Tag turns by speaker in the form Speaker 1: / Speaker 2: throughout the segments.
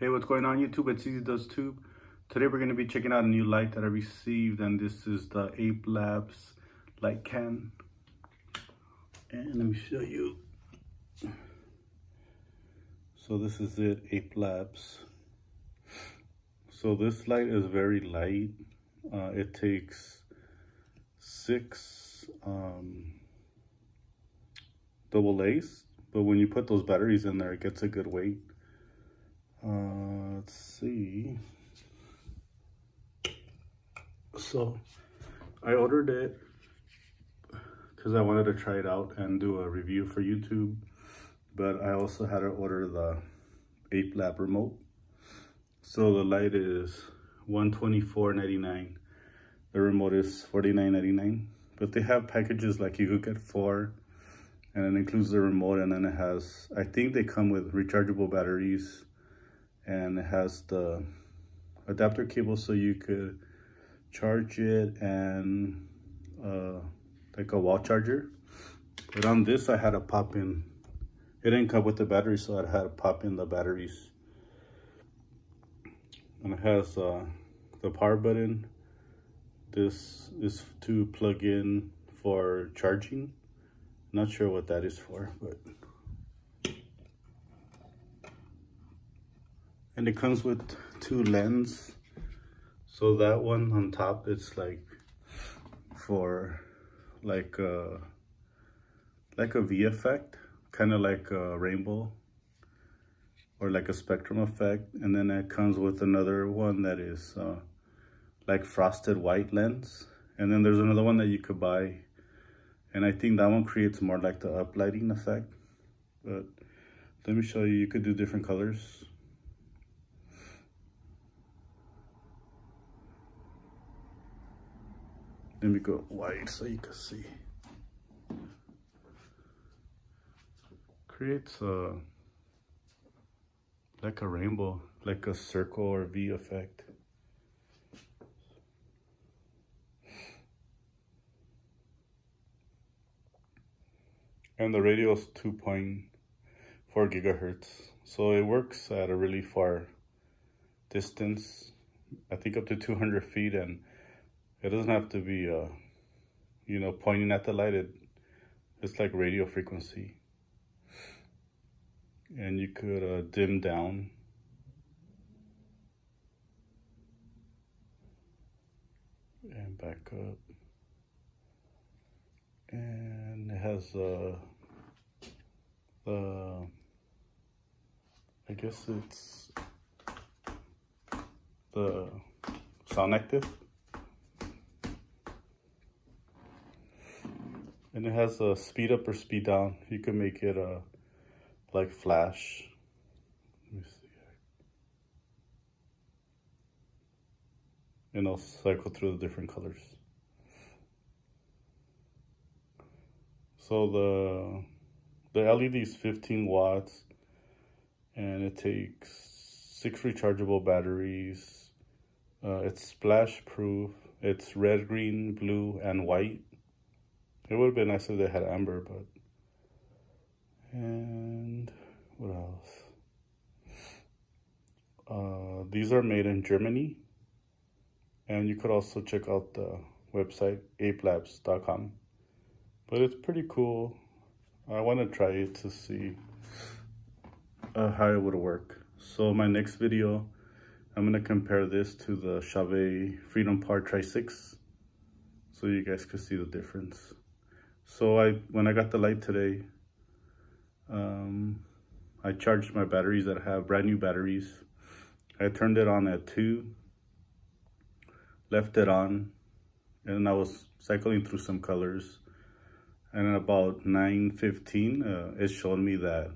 Speaker 1: Hey, what's going on YouTube? It's Ezduztube. Today we're going to be checking out a new light that I received and this is the Ape Labs light can. And let me show you. So this is it, Ape Labs. So this light is very light. Uh, it takes six um, double A's, but when you put those batteries in there, it gets a good weight. Uh, let's see. So I ordered it because I wanted to try it out and do a review for YouTube. But I also had to order the Ape Lab remote. So the light is 124.99. The remote is 49.99. But they have packages like you could get four and it includes the remote and then it has, I think they come with rechargeable batteries and it has the adapter cable so you could charge it and uh, like a wall charger. But on this, I had to pop in. It didn't come with the battery, so I had to pop in the batteries. And it has uh, the power button. This is to plug in for charging. Not sure what that is for, but and it comes with two lens. So that one on top it's like for like a like a v effect kind of like a rainbow or like a spectrum effect. And then it comes with another one that is uh, like frosted white lens. And then there's another one that you could buy. And I think that one creates more like the uplighting effect. But let me show you you could do different colors Let me go wide so you can see. Creates a, like a rainbow, like a circle or V effect. And the radio is 2.4 gigahertz. So it works at a really far distance. I think up to 200 feet and it doesn't have to be, uh, you know, pointing at the light. It, it's like radio frequency. And you could uh, dim down. And back up. And it has uh, the, I guess it's the sound active. And it has a speed up or speed down. You can make it a uh, like flash. Let me see. And I'll cycle through the different colors. So the the LED is 15 watts and it takes six rechargeable batteries. Uh, it's splash proof. It's red, green, blue, and white. It would have been nice if they had amber, but... And what else? Uh, these are made in Germany. And you could also check out the website, apelabs.com. But it's pretty cool. I want to try it to see uh, how it would work. So my next video, I'm going to compare this to the Chauvet Freedom Par Tri 6 so you guys can see the difference. So I, when I got the light today, um, I charged my batteries that I have brand new batteries. I turned it on at two, left it on, and I was cycling through some colors. And at about 9.15, uh, it showed me that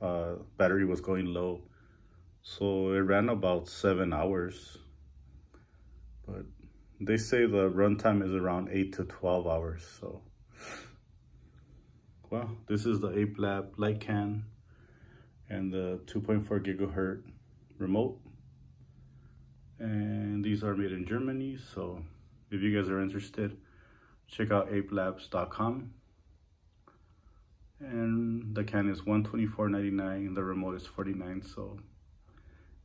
Speaker 1: uh, battery was going low. So it ran about seven hours. But they say the runtime is around eight to 12 hours. So well, this is the Ape Lab light can and the 2.4 gigahertz remote. And these are made in Germany. So if you guys are interested, check out apelabs.com. And the can is 124.99. The remote is 49. So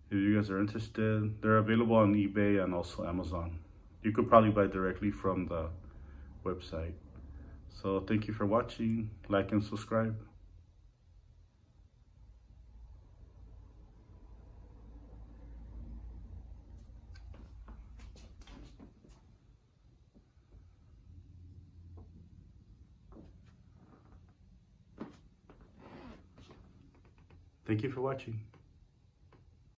Speaker 1: if you guys are interested. They're available on eBay and also Amazon. You could probably buy directly from the website. So thank you for watching. Like and subscribe. Thank you for watching.